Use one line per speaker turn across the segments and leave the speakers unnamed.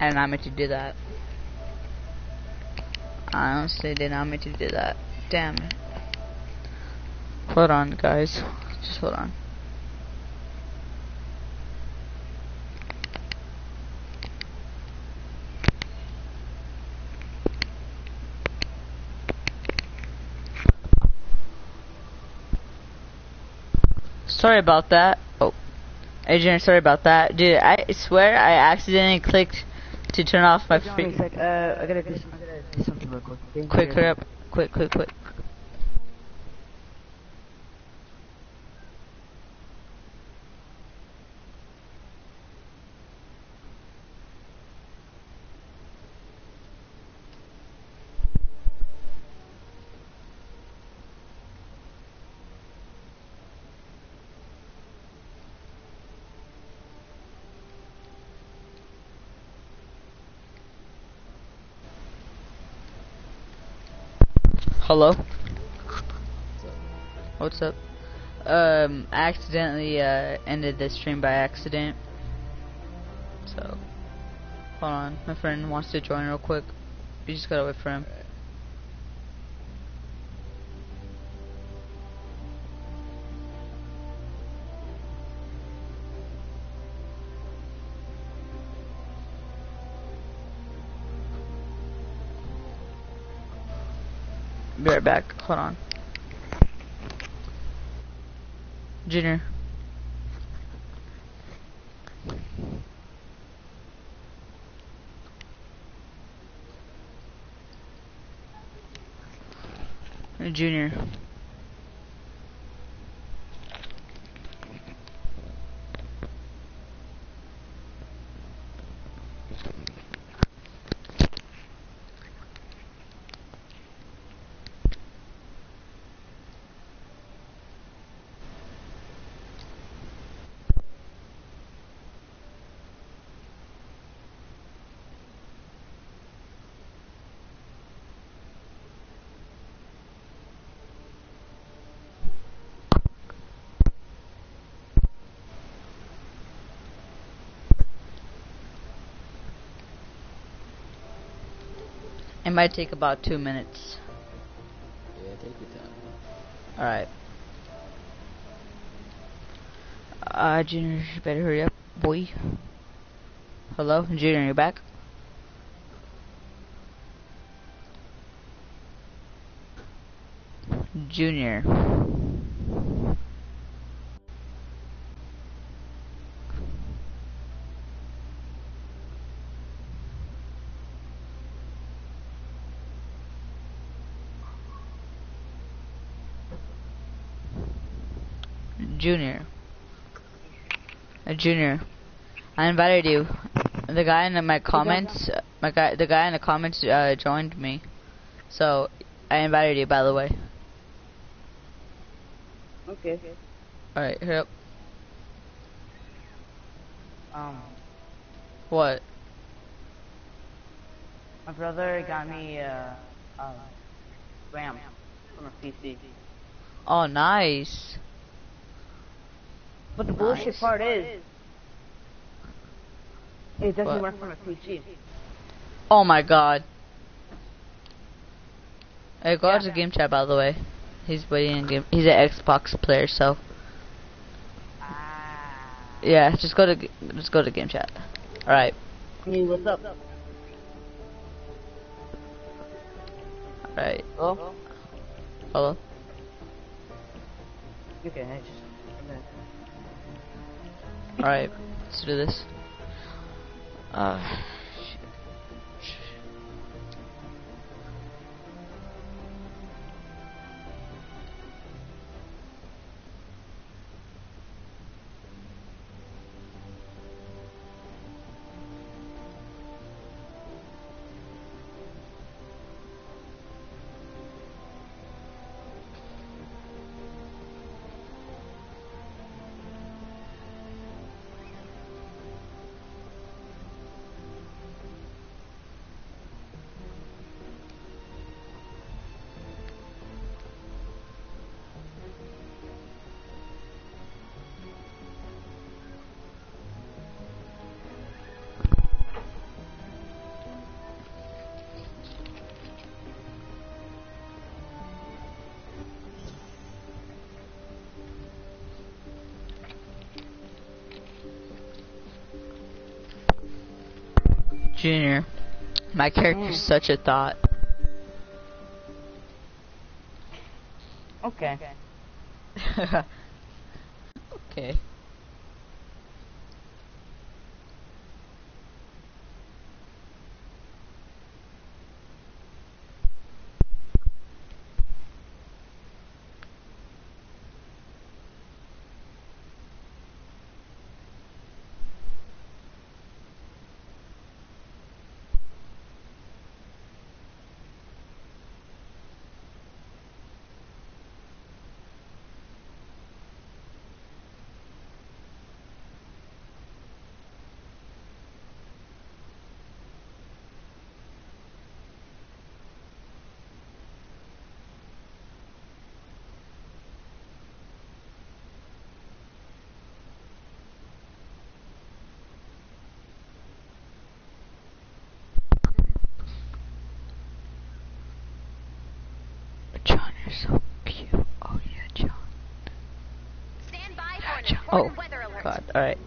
I did not meant to do that. I honestly did not mean to do that. Damn it. Hold on, guys. Just hold on. Sorry about that. Oh. Adrian, sorry about that. Dude, I swear I accidentally clicked to turn off my
like, uh, I gotta do, some, I gotta do something real quick.
Quick, hurry up. Quick, quick, quick. Hello? What's up? Um, I accidentally, uh, ended the stream by accident. So, hold on. My friend wants to join real quick. You just gotta wait for him. Be right back. Hold on. Junior. Junior. It might take about two minutes.
Yeah, take your time.
Alright. Uh, Junior, you better hurry up, boy. Hello? Junior, you back? Junior. Junior. Uh, Junior. I invited you. The guy in my comments, uh, my guy, the guy in the comments uh, joined me. So I invited you, by the way.
Okay.
All right, hurry up.
Um,
What?
my brother got me, uh, um, RAM from a PC.
Oh, nice.
But the bullshit
Nice.
part is, it doesn't
What?
work from a PC.
Oh my God. Hey, go out to game chat, by the way. He's waiting in game. He's an Xbox player, so
Ah.
yeah. Just go to just go to game chat. All right.
I mean, what's up?
All right.
Oh?
Hello.
Okay, I just, a minute.
All right. Let's do this. Uh. Junior, my character's
Mm.
such a thought.
Okay.
okay. John, you're so cute. Oh yeah, John.
Stand by for an
John.
important
Oh. God. All right.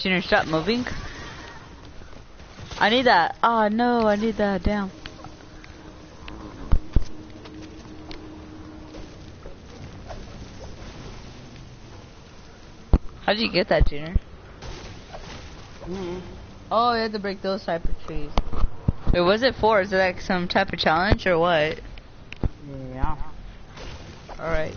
Junior, stop moving. I need that. Oh no, I need that. Damn. How did you get that, Junior?
Mm.
Oh, you had to break those type of trees. Wait, was it for? Is it like some type of challenge or what?
Yeah.
Alright.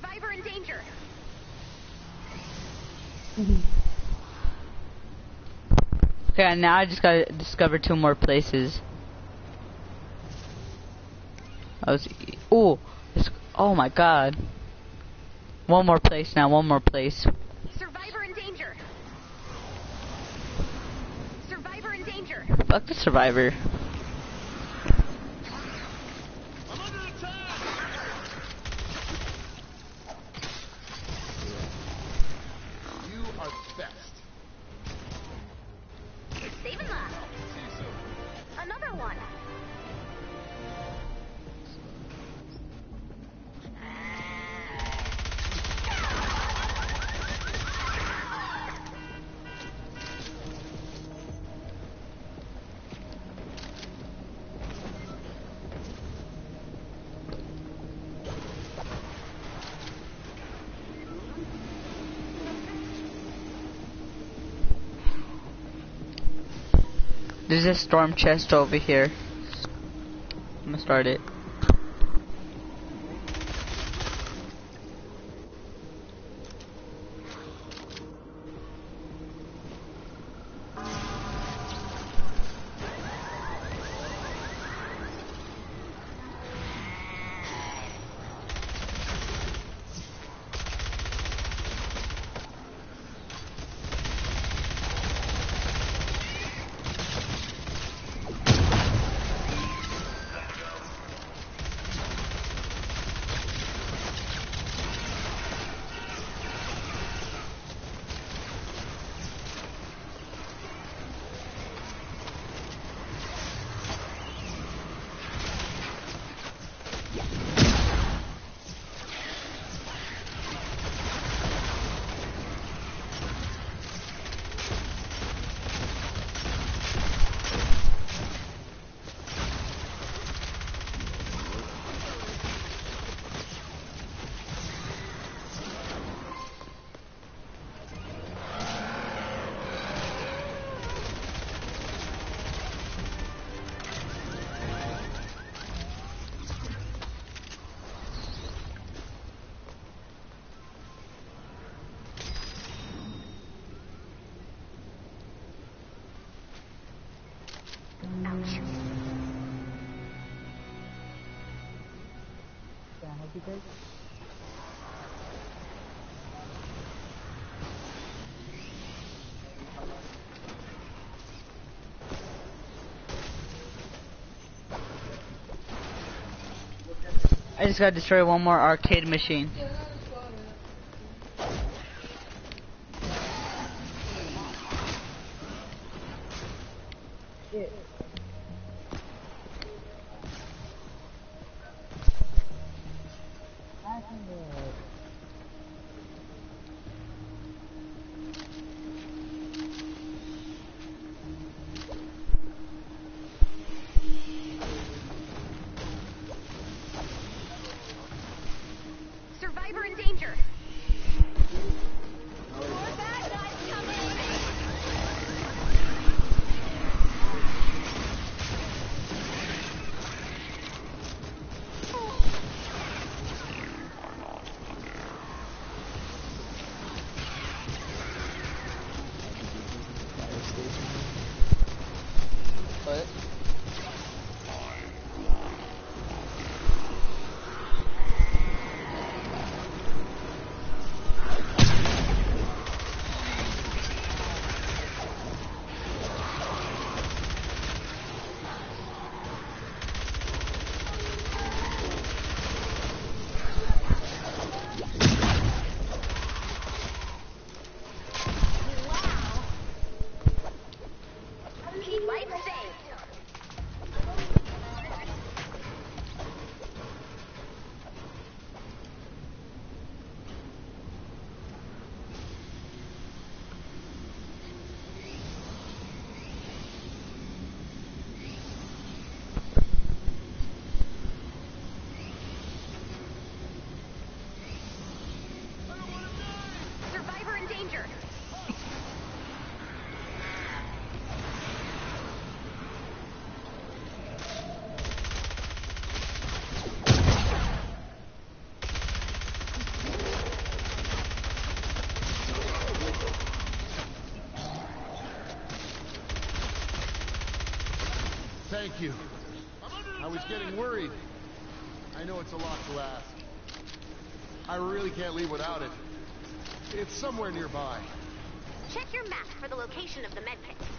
Survivor in danger.
Okay, now I just gotta discover two more places. I was, oh, oh my god. One more place now, one more place.
Survivor in danger. Survivor in danger.
Fuck the survivor. There's a storm chest over here. I'm gonna start it.
Take?
I just gotta destroy one more arcade machine.
Thank you. I was getting worried. I know it's a lot to ask. I really can't leave without it. It's somewhere nearby.
Check your map for the location of the medkit.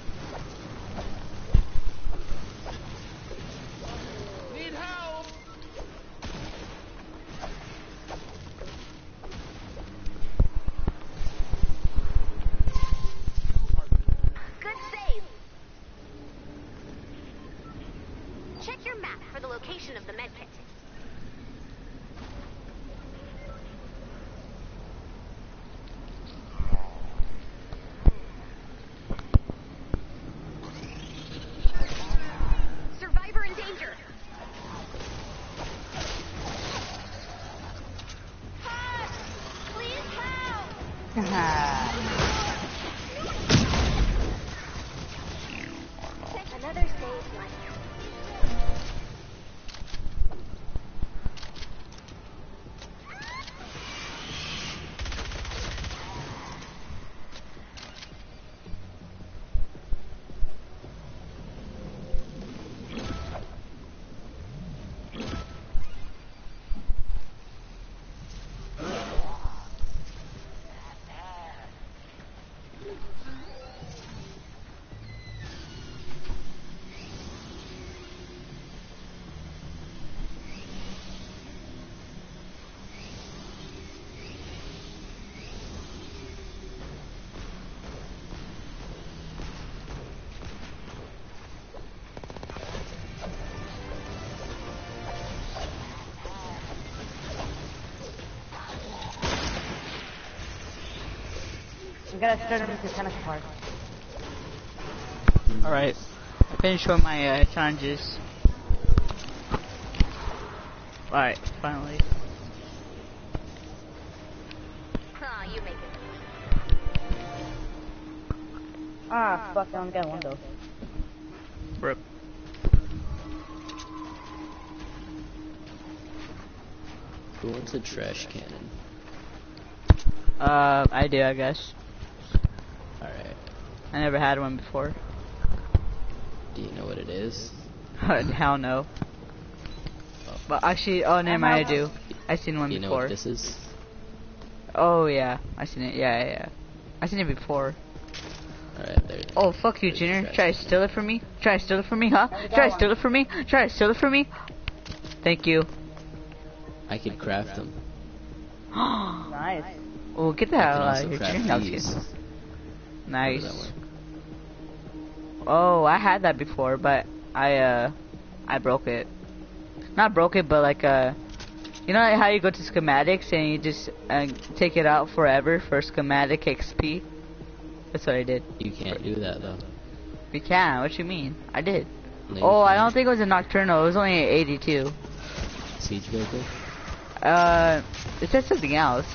Gotta start with the tennis part.
Alright. I finished with my uh, challenges. Alright, finally.
Ah, you make it.
Ah, fuck, I only got one though.
Rip.
Who wants a trash cannon?
Uh, I do, I guess.
Alright.
I never had one before.
Do you know what it is?
Hell no. But actually, oh, never mind, I do. I seen one
Do you know
before.
what this is?
Oh yeah, I seen it. Yeah, yeah, yeah. I seen it before.
Alright, there.
Oh fuck you,
There's
Junior! Try to steal it from me? Try to steal it from me, huh? Try to steal it from me? Try to steal it from me? Thank you.
I could craft them.
Nice.
oh, get the
I
hell
can
out
also
of here,
craft
Junior. No, Oh, I had that before, but I uh, I broke it. Not broke it, but like uh, you know how you go to schematics and you just uh, take it out forever for schematic XP. That's what I did.
You can't do that though.
You can. What you mean? I did.
No,
Oh, I don't think it was a nocturnal. It was only an 82.
Siege Breaker?
Uh, it said something else.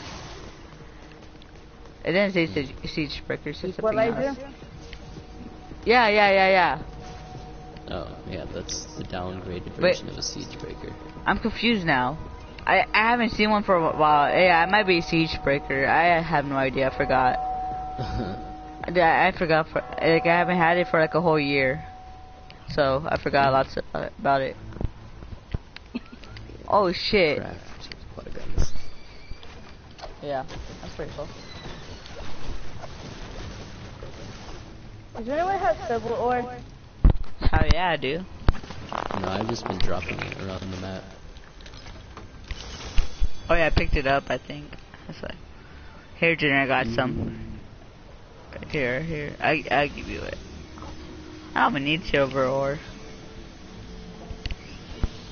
It didn't say siege, siege breaker. It said something
Equalizer?
else. Yeah, yeah, yeah, yeah.
Oh, yeah, that's the downgraded
Wait.
version of a Siege Breaker.
I'm confused now. I I haven't seen one for a while. Yeah, it might be a siege breaker. I have no idea. I forgot. I, I forgot. For, like I haven't had it for like a whole year, so I forgot lots of, uh, about it. Oh shit! Yeah, that's pretty cool.
Does anyone have silver ore?
Hell yeah, I do.
No, I've just been dropping it around the map.
Oh yeah, I picked it up. I think. That's like. Here, Junior, I got some. Here, here. I I'll give you it. I don't even need silver ore.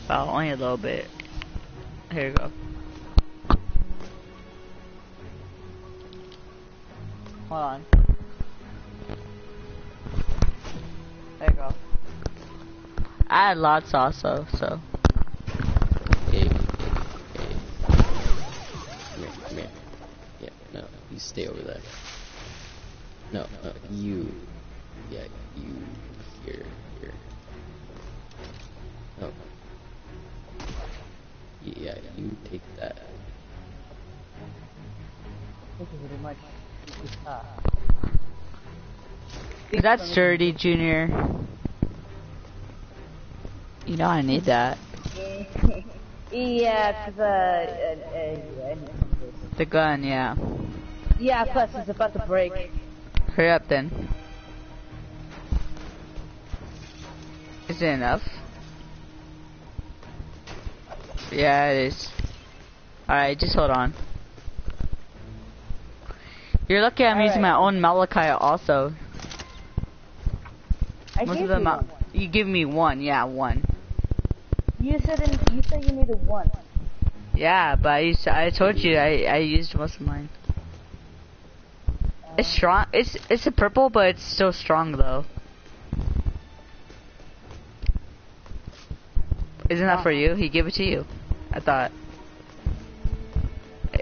Well, only a little bit. Here you go. Hold on. I had lots also, so.
Hey, hey, hey. Come here, come here. Yeah, no, you stay over there. No, no, you. Yeah, you. Here, here. No. Yeah, you take that.
Thank you very much. Uh,
That's dirty, Junior. You know I need that.
yeah, cause uh, uh, uh,
The gun, yeah.
yeah, plus it's about to break.
Hurry up then. Is it enough? Yeah, it is. Alright, just hold on. You're lucky I'm using my own Malachite also.
I
Most of them
you.
You give me one, yeah, one.
You said in, you said you needed one.
Yeah, but I used I told you I, I used most of mine. It's uh. strong. It's it's a purple, but it's still strong though. Isn't that for uh-huh. you? He gave it to you. I thought.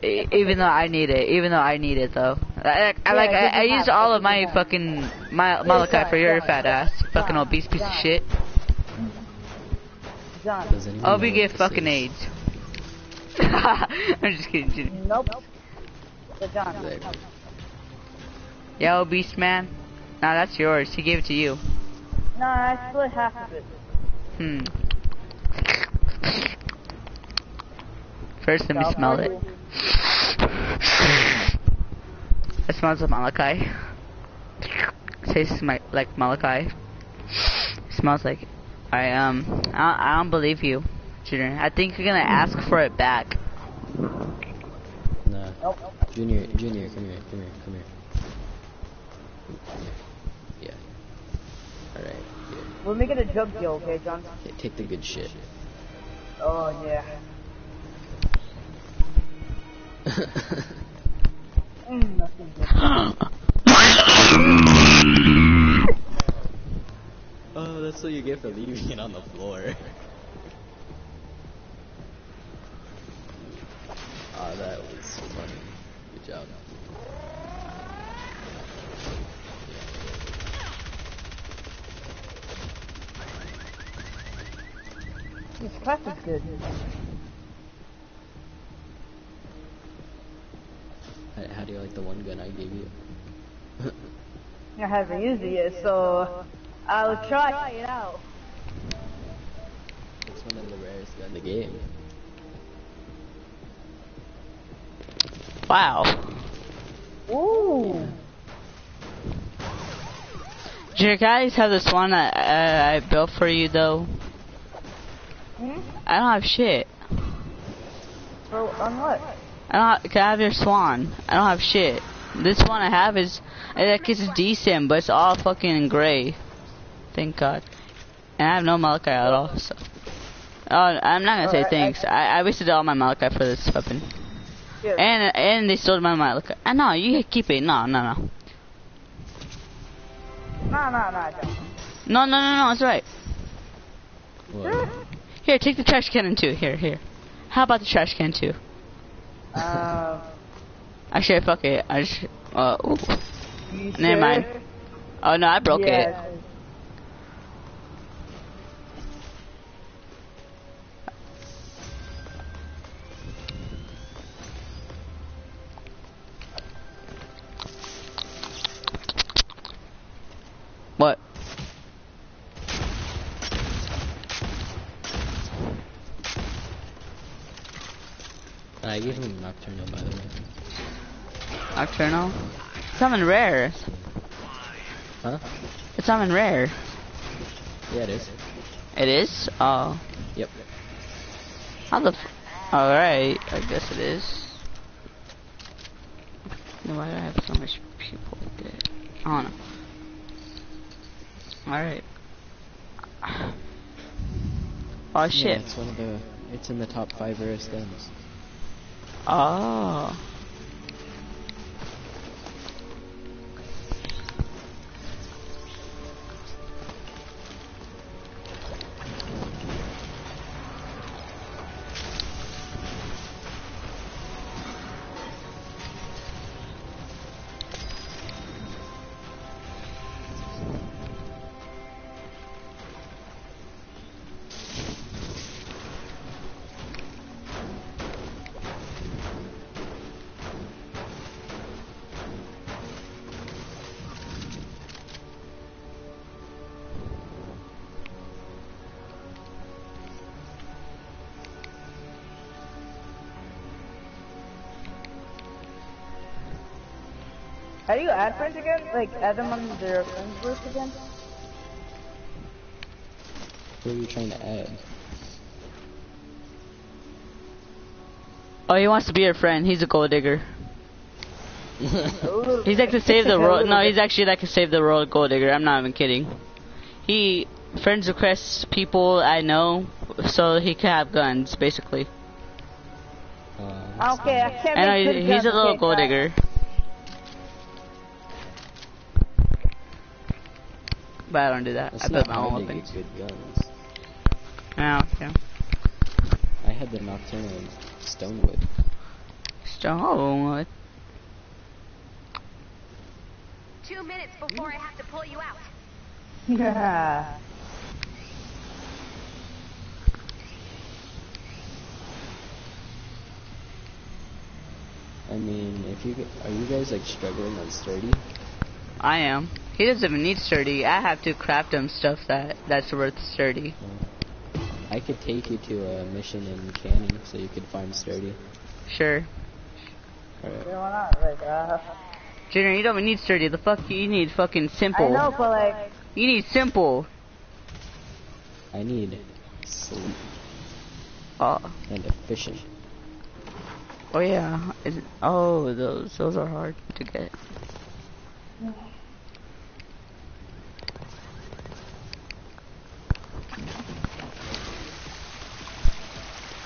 E- even though I need it, even though I need it though. I, I, like I, I used all of my fucking my Malachi for your fat ass, fucking obese piece of shit.
John.
Does
I'll be
what
get fucking? AIDS. I'm just kidding. Jimmy.
Nope. John.
Yeah, obese man. Nah, that's yours. He gave it to you.
No, I split half of it.
Hmm. First, let me smell it. It smells like Malachi. Tastes like Malachi. smells like. I um. I, don't- I don't believe you, Junior. I think you're gonna ask for it back.
Nah.
Nope.
Junior, Junior, come here, come here, come here. Yeah. yeah. Alright, here.
We're making a drug deal, okay, John?
Okay, take the good shit.
Oh yeah. Mm, nothing good.
oh, that's what you get for leaving it on the floor. Ah, that was funny. Good job.
This craft is good.
How, how do you like the one gun I gave you?
I haven't used it yet, so I'll try it out.
It's one of the rarest guns in the game.
Wow.
Ooh.
Junior, can I just have this one that uh, I built for you though?
Hmm?
I don't have shit.
For, on what?
I don't have, can I have your swan? I don't have shit. This one I have is, I like it's decent, but it's all fucking gray. Thank God. And I have no Malachi at all, so. Oh, I'm not gonna say
Alright, I-
thanks. I, I wasted all my Malachi for this weapon.
Here.
And and they stole my Malachi. Uh, no, you keep it. No, no, no.
Nah, nah, nah, I don't.
No, no, no, no, it's right.
What?
Here, take the trash can too. Here, here. How about the trash can too?
Um,
Actually, fuck it. I just, uh, ooh.
you
Never mind. Oh no, I broke it.
Yeah.
What?
I gave him Nocturnal, by the way.
Nocturnal? Something rare.
Huh?
It's something rare.
Yeah, it is.
It is? Oh.
Yep.
How the f- Alright, I guess it is. Then Why do I have so much people there? I don't know. Alright. Oh
Yeah,
shit.
it's one of the. It's in the top five rarest gems.
Oh.
How do you add friends again? Like, add them on their friends list again?
Who are you trying to add?
Oh, he wants to be your friend. He's a gold digger. He's like to save the world. No, he's actually like to save the world gold digger. I'm not even kidding. He friends requests people I know so he can have guns, basically.
Uh,
Okay, I can't
I know
make
he- he's a little gold
fine.
digger. But I don't do that.
it's
I
not
build my own
hard to
weapons.
good guns.
Oh, yeah, yeah.
I had the Nocturnal and Stonewood.
Stone.
Two minutes before I have to pull you out.
Yeah.
I mean, if you are you guys like struggling on sturdy?
I am. He doesn't even need sturdy. I have to craft him stuff that that's worth sturdy.
I could take you to a mission in Canning so you could find sturdy.
Sure.
Alright.
Yeah, why not? Like, uh,
Junior, you don't even need sturdy. The fuck you need fucking simple.
I
simple.
know, but like,
You need simple.
I need sleep
Oh,
and efficient.
oh yeah. Is oh, those those are hard to get.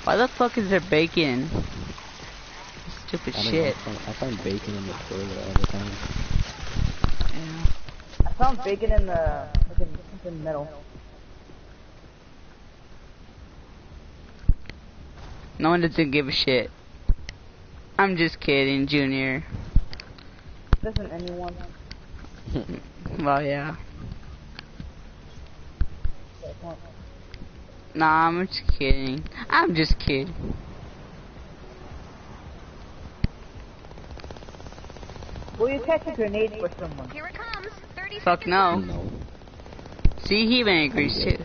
Why the fuck is there bacon? Stupid
I don't know,
shit.
I find, I find bacon in the toilet all the time.
Yeah.
I found bacon in the, like in, in the middle.
No one doesn't give a shit. I'm just kidding, Junior.
Doesn't anyone?
Well, yeah.
Like, what?
Nah, I'm just kidding. I'm just kidding.
Will you catch a grenade for someone?
Here it comes. 30
Fuck no.
No.
See, he even agrees too.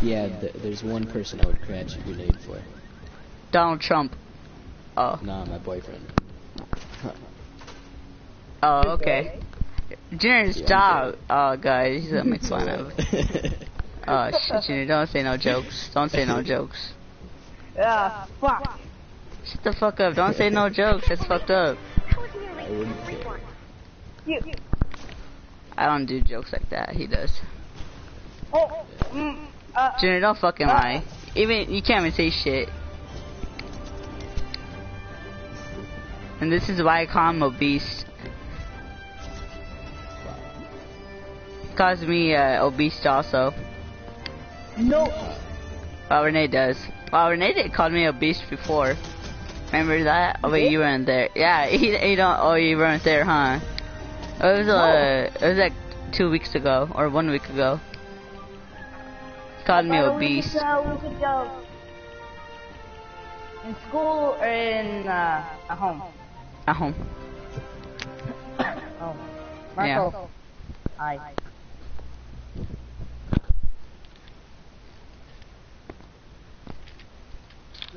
Yeah, th there's one person I would crash a grenade for.
Donald Trump. Oh.
Nah, my boyfriend.
Oh, okay. Junior,
Yeah,
stop. Oh, guys, that makes fun of. Oh, shit, Junior, don't say no jokes. Don't say no jokes.
Yeah, fuck.
Shut the fuck up. Don't say no jokes. That's fucked up.
That was nearly
I.
You.
I don't do jokes like that. He does.
Oh, mm, uh,
Junior, don't fucking lie. Even you can't even say shit. And this is why I call him obese. Calls me uh, obese also.
no.
Well, Renee does. Well, Renee did call me obese before. Remember that? Oh wait, you weren't there. Yeah, he, he don't. Oh, you weren't there, huh? It was uh, it was like two weeks ago or one week ago. He called me obese.
uh, in school or in uh, at home.
At home.
Oh,
Yeah.
Marco.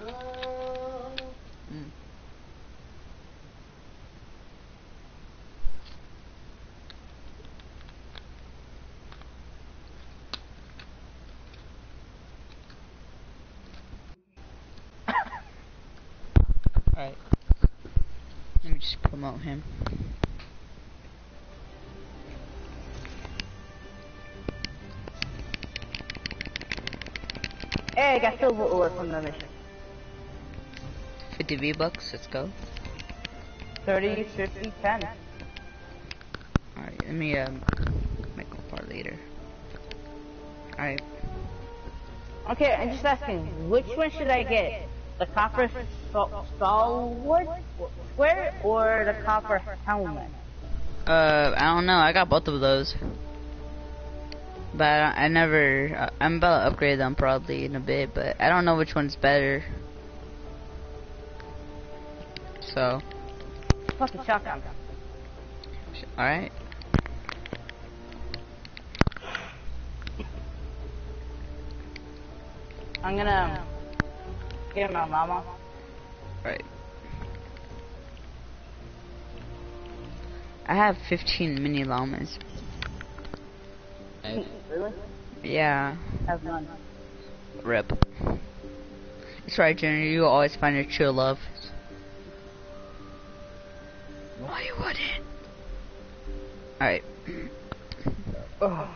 Mm. Hi.
Alright. Let me just promote him.
Hey, I got silver ore from the mission.
50 V-Bucks, let's go.
30, 50, 10.
Alright, let me um, make a part later. Alright.
Okay, I'm just asking, which one should I get? The copper sta- stalwart square or the copper helmet?
Uh, I don't know. I got both of those. But I, I never. Uh, I'm about to upgrade them probably in a bit, but I don't know which one's better. So,
Fucking shotgun.
alright.
I'm gonna um, get my mama.
Right. I have 15 mini llamas.
I,
Really?
Yeah,
Have none.
rip. It's right, Jenny. You always find your true love. Why you wouldn't? Alright.
Ugh. Oh.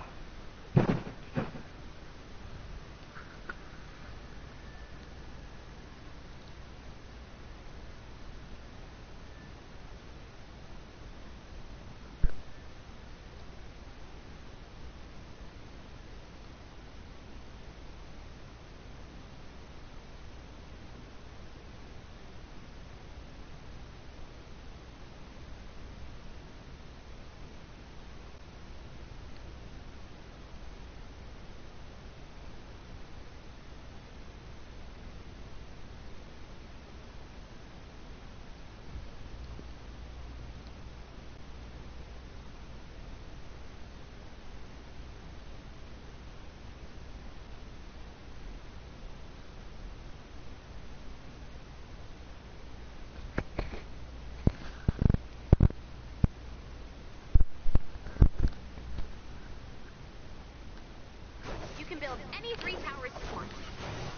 You can build any three towers.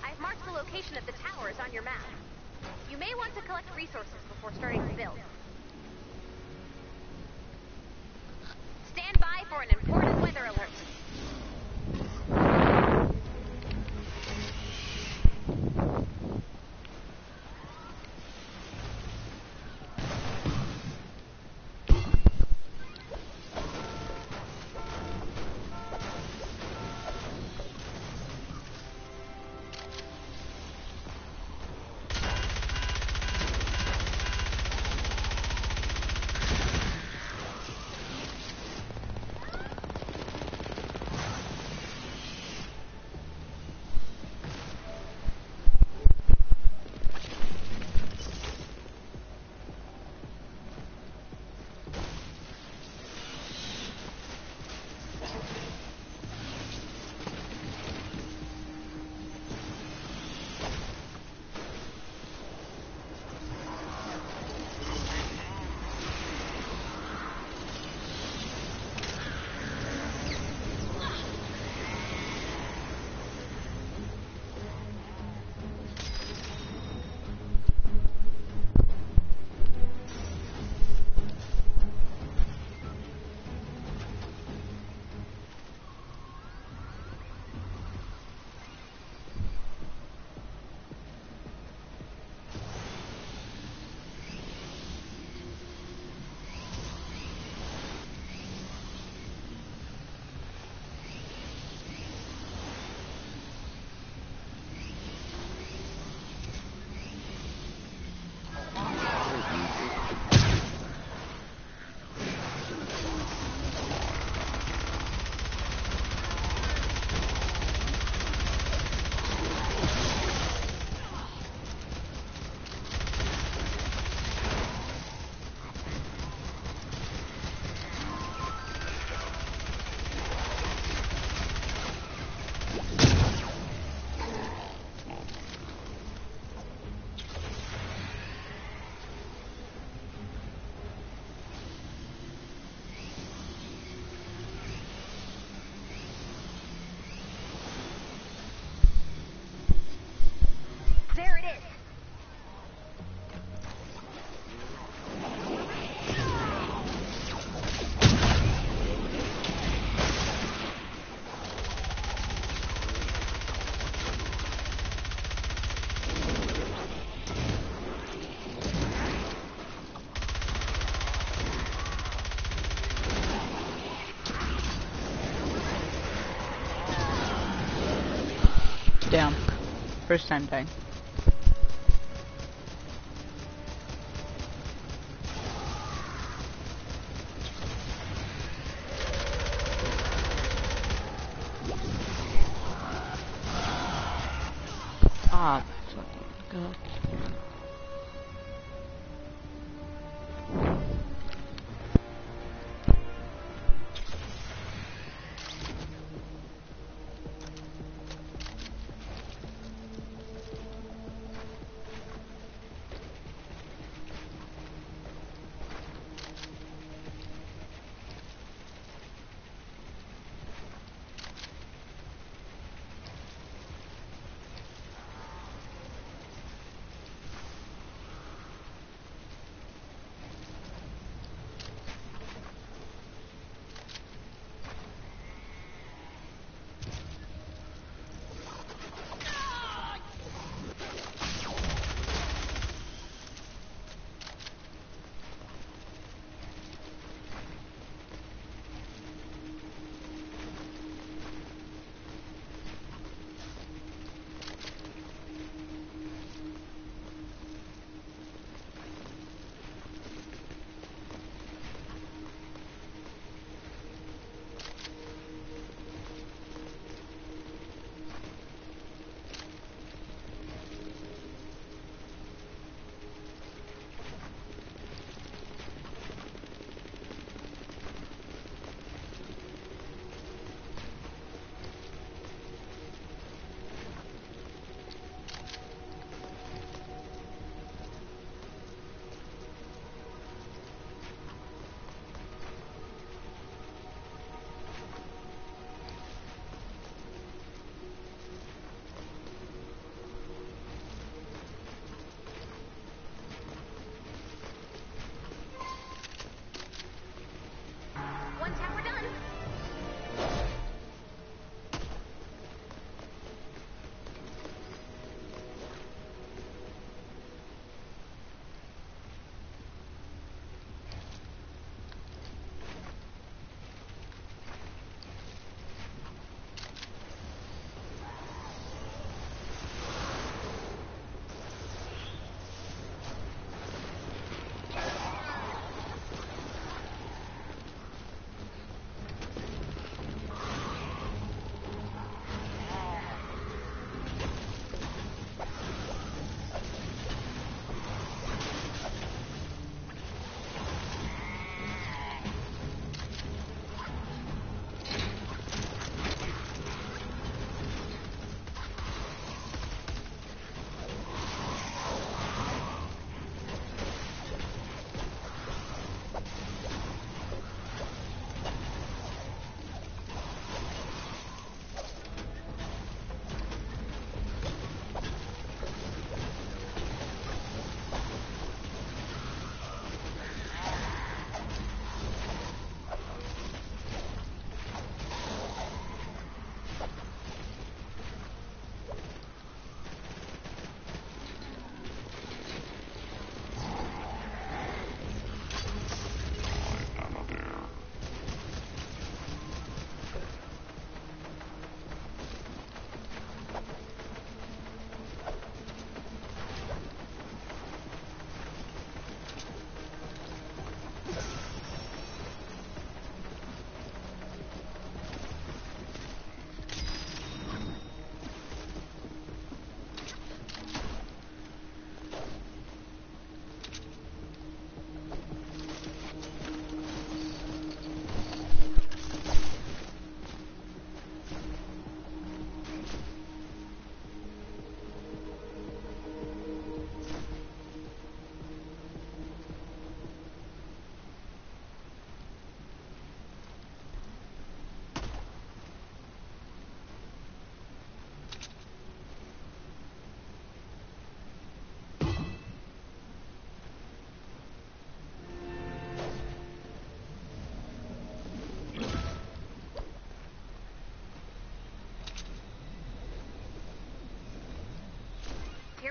I've marked the location of the towers on your map. You may want to collect resources before starting to build. Stand by for an important weather alert.
First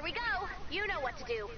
Here we go. You know what to do.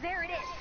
There it is.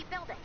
Keep building.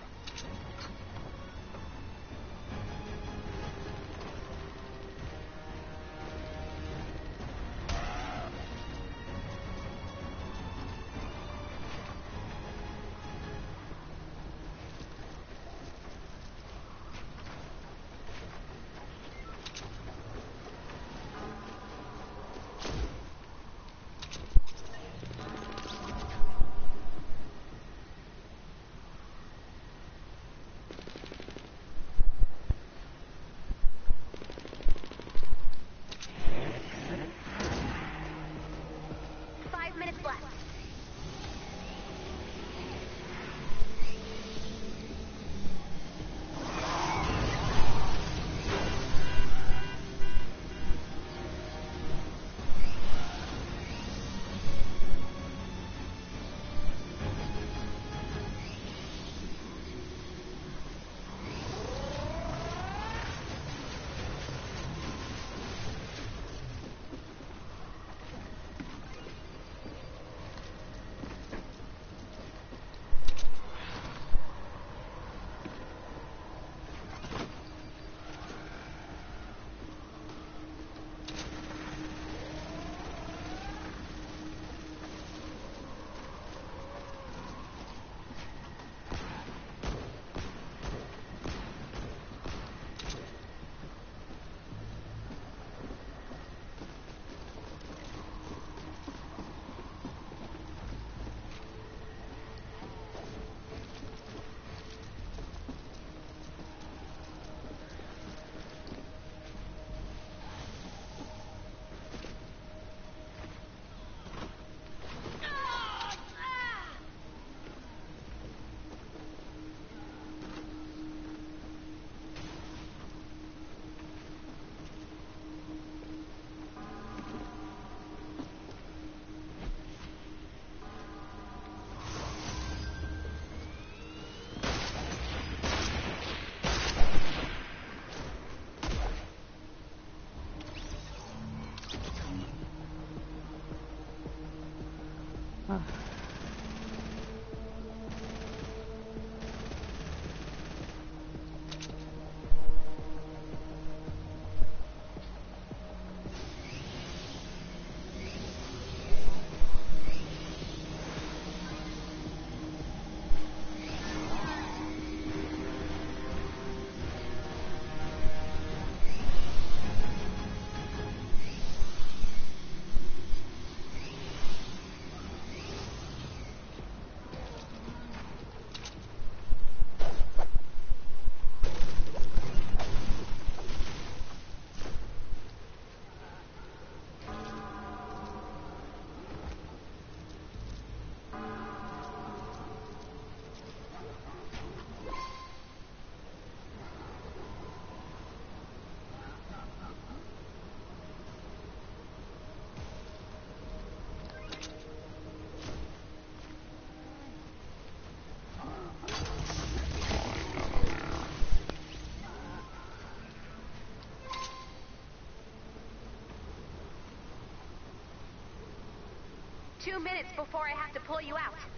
Two minutes before I have to pull you out.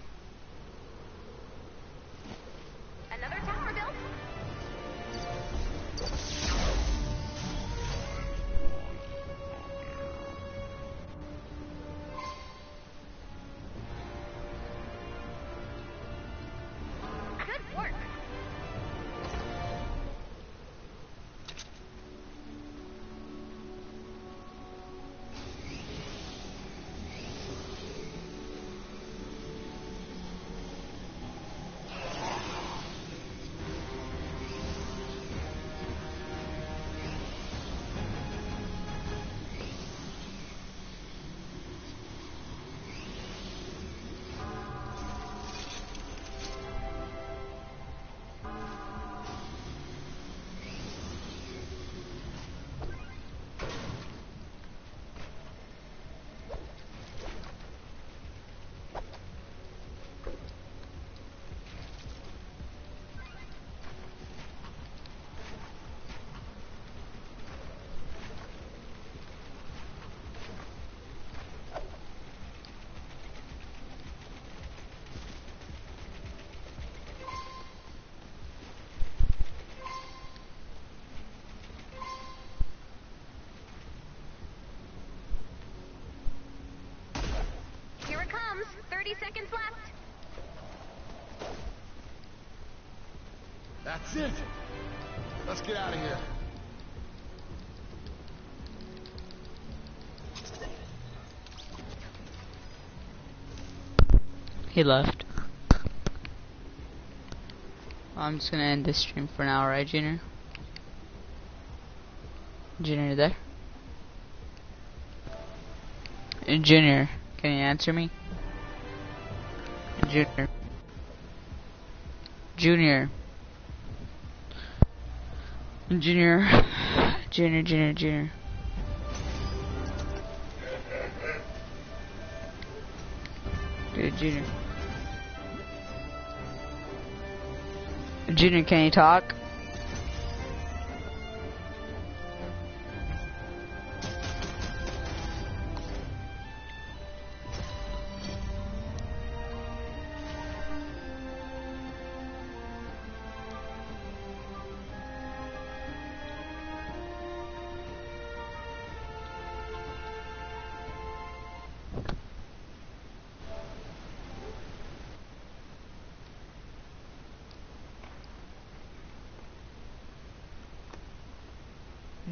seconds left. That's
it. Let's get out of here.
He left. I'm just gonna end this stream for now, right, Junior? Junior, there? Junior, can you answer me? Junior. Junior. Junior. Junior, Junior, Junior. Junior. Junior, can you talk?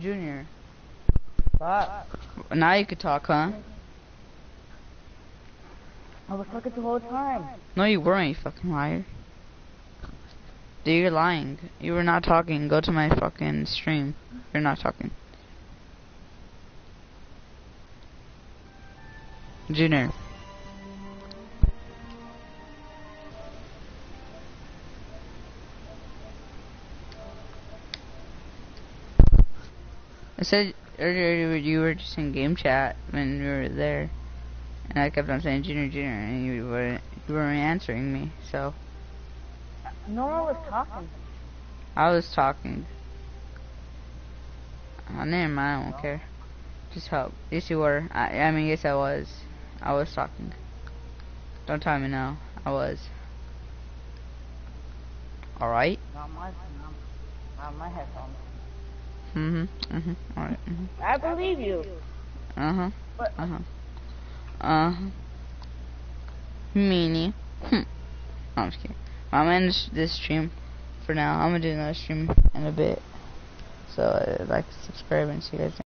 Junior.
What?
Now you could talk, huh?
I was talking the whole time.
No, you weren't, you fucking liar. Dude, you're lying. You were not talking. Go to my fucking stream. You're not talking. Junior. Said earlier you were, just in game chat when you were there, and I kept on saying Junior, Junior, and you weren't you weren't answering me. So
Nora was talking.
I was talking. Oh, never mind. I don't care. Just help. Yes, you were. I, I mean, yes, I was. I was talking. Don't tell me now. I was. All right.
Not my, not, not my headphones.
Mhm. Mhm. All right. Mhm.
I believe you.
Uh huh.
But
Uh huh. Uh huh. Meanie. Hmm. I'm just kidding. I'm gonna end this- this stream for now. I'm gonna do another stream in a bit. So, uh, like, subscribe, and see you guys.